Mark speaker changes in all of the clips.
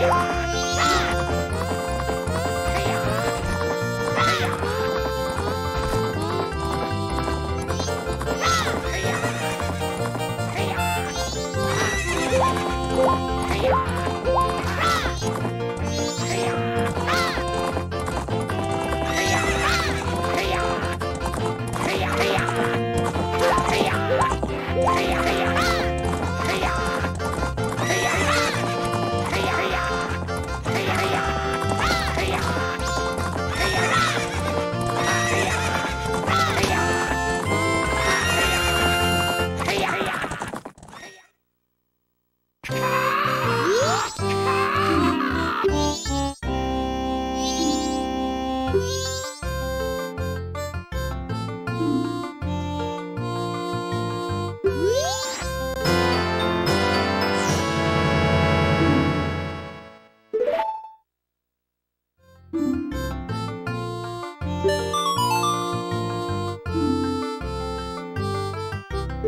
Speaker 1: 呀、啊。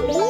Speaker 1: Bye.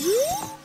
Speaker 2: 음?